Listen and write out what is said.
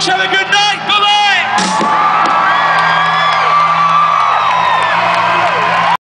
Let's have a good